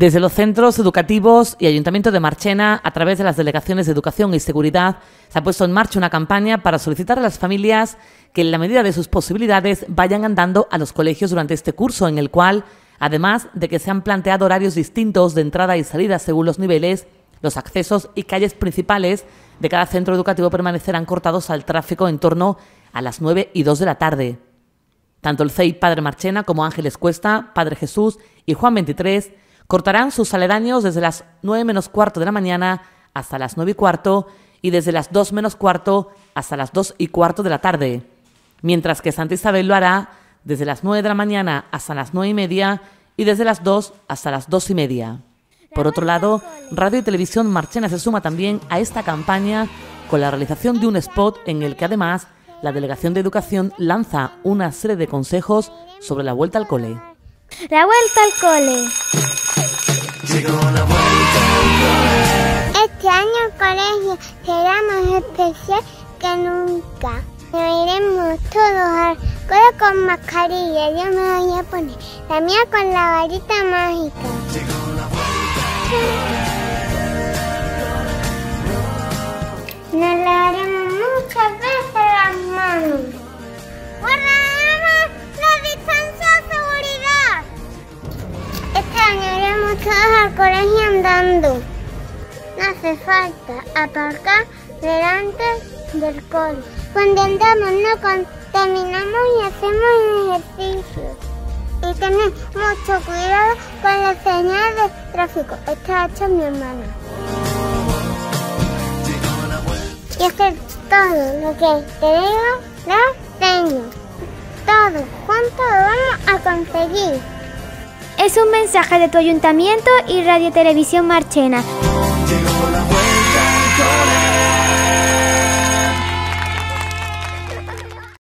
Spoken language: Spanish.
Desde los centros educativos y Ayuntamiento de Marchena, a través de las delegaciones de Educación y Seguridad, se ha puesto en marcha una campaña para solicitar a las familias que, en la medida de sus posibilidades, vayan andando a los colegios durante este curso, en el cual, además de que se han planteado horarios distintos de entrada y salida según los niveles, los accesos y calles principales de cada centro educativo permanecerán cortados al tráfico en torno a las 9 y 2 de la tarde. Tanto el CEI Padre Marchena como Ángeles Cuesta, Padre Jesús y Juan 23 cortarán sus aledaños desde las 9 menos cuarto de la mañana hasta las 9 y cuarto y desde las 2 menos cuarto hasta las 2 y cuarto de la tarde, mientras que Santa Isabel lo hará desde las 9 de la mañana hasta las 9 y media y desde las 2 hasta las 2 y media. Por otro lado, Radio y Televisión Marchena se suma también a esta campaña con la realización de un spot en el que además la Delegación de Educación lanza una serie de consejos sobre la vuelta al cole. La vuelta al cole. Este año el colegio será más especial que nunca. Nos iremos todos al cole con mascarilla. Yo me voy a poner la mía con la varita mágica. Nos lavaremos todos al colegio andando. No hace falta aparcar delante del cole. Cuando andamos no contaminamos y hacemos ejercicio. Y tener mucho cuidado con las señales de tráfico. Esto ha hecho mi hermana. Y hacer todo lo que te digo, lo tengo. Todo juntos lo vamos a conseguir. Es un mensaje de tu ayuntamiento y Radio Televisión Marchena.